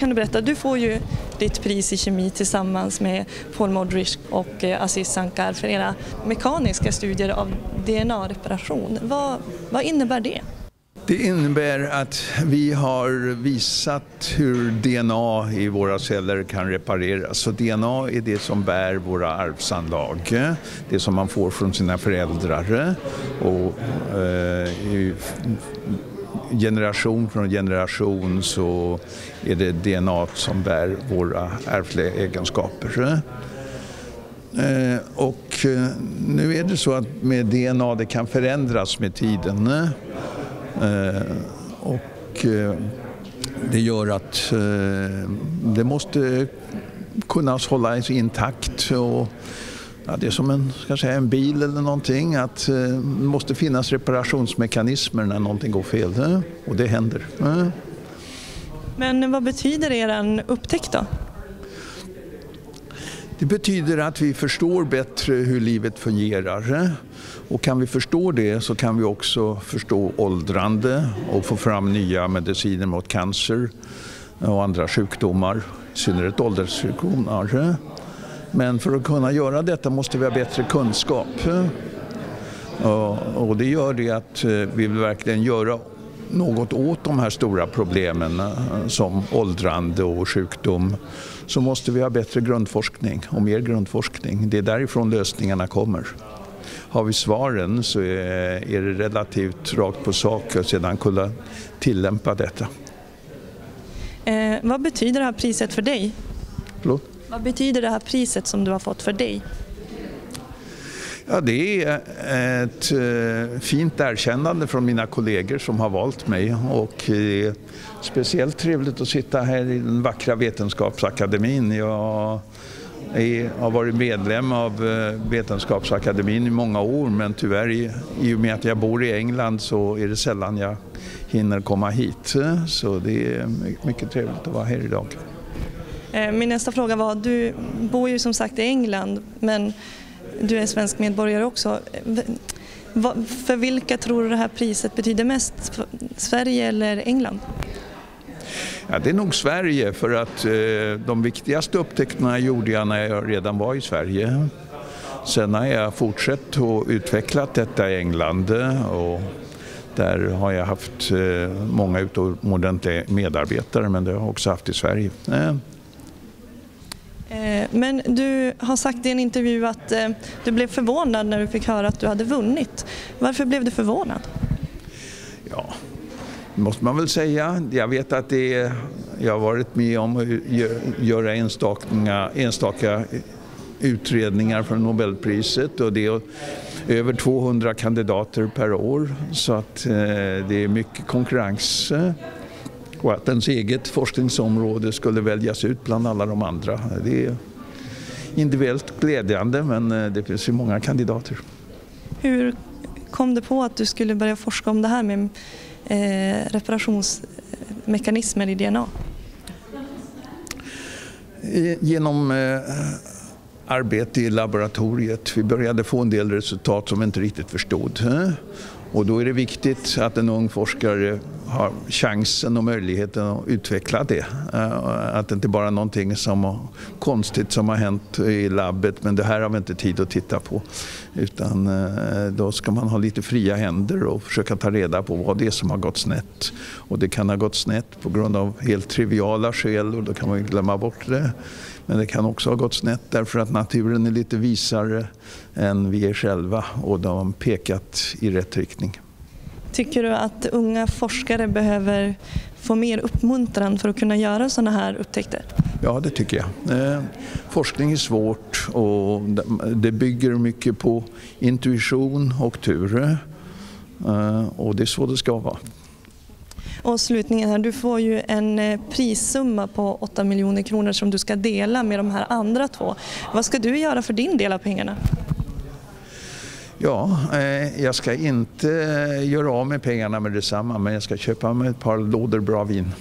kan du berätta, du får ju ditt pris i kemi tillsammans med Paul Modrich och eh, Aziz Sankar för era mekaniska studier av DNA-reparation. Vad, vad innebär det? Det innebär att vi har visat hur DNA i våra celler kan repareras. Så DNA är det som bär våra arvsanlag, det som man får från sina föräldrar. Och, eh, generation från generation så är det DNA som bär våra ärftliga egenskaper. Eh, och eh, nu är det så att med DNA det kan förändras med tiden. Eh, och det gör att det måste kunna hållas intakt. Och, ja, det är som en, säga, en bil eller någonting. Att det måste finnas reparationsmekanismer när någonting går fel. Och det händer. Men vad betyder er upptäckt då? Det betyder att vi förstår bättre hur livet fungerar. Och kan vi förstå det så kan vi också förstå åldrande och få fram nya mediciner mot cancer och andra sjukdomar, i synnerhet ålderssjukdomar. Men för att kunna göra detta måste vi ha bättre kunskap. Och det gör det att eh, vi vill verkligen göra något åt de här stora problemen eh, som åldrande och sjukdom så måste vi ha bättre grundforskning och mer grundforskning. Det är därifrån lösningarna kommer. Har vi svaren så är det relativt rakt på sak att sedan kunna tillämpa detta. Eh, vad betyder det här priset för dig? Förlåt? Vad betyder det här priset som du har fått för dig? Ja, det är ett eh, fint erkännande från mina kollegor som har valt mig och det är speciellt trevligt att sitta här i den vackra Vetenskapsakademin. Jag har varit medlem av eh, Vetenskapsakademin i många år men tyvärr i och med att jag bor i England så är det sällan jag hinner komma hit. Så det är mycket trevligt att vara här idag. Eh, min nästa fråga var, du bor ju som sagt i England men du är svensk medborgare också. Eh, för vilka tror du det här priset betyder mest? Sverige eller England? Ja, det är nog Sverige för att eh, de viktigaste upptäckterna gjorde jag när jag redan var i Sverige. Sen har jag fortsatt och utvecklat detta i England och där har jag haft eh, många utomordentliga medarbetare men det har jag också haft i Sverige. Eh. Men du har sagt i en intervju att eh, du blev förvånad när du fick höra att du hade vunnit. Varför blev du förvånad? Ja, det måste man väl säga. Jag vet att det är, jag har varit med om att göra enstaka, enstaka utredningar för Nobelpriset och det är över 200 kandidater per år så att eh, det är mycket konkurrens eh, och att ens eget forskningsområde skulle väljas ut bland alla de andra. Det är individuellt glädjande men eh, det finns ju många kandidater. Hur kom du på att du skulle börja forska om det här med eh, reparationsmekanismer i DNA? Genom eh, arbete i laboratoriet. Vi började få en del resultat som vi inte riktigt förstod. Och då är det viktigt att en ung forskare har chansen och möjligheten att utveckla det. Eh, att det inte bara är någonting som konstigt som har hänt i labbet men det här har vi inte tid att titta på. Utan eh, då ska man ha lite fria händer och försöka ta reda på vad det är som har gått snett. Och det kan ha gått snett på grund av helt triviala skäl och då kan man glömma bort det. Men det kan också ha gått snett därför att naturen är lite visare än vi är själva och de har pekat i rätt riktning. Tycker du att unga forskare behöver få mer uppmuntran för att kunna göra sådana här upptäckter? Ja, det tycker jag. Eh, forskning är svårt och det bygger mycket på intuition och tur. Eh, och det är så det ska vara. Och slutningen här, du får ju en eh, prissumma på 8 miljoner kronor som du ska dela med de här andra två. Vad ska du göra för din del av pengarna? Ja, eh, jag ska inte eh, göra av med pengarna med detsamma men jag ska köpa mig ett par lådor bra vin.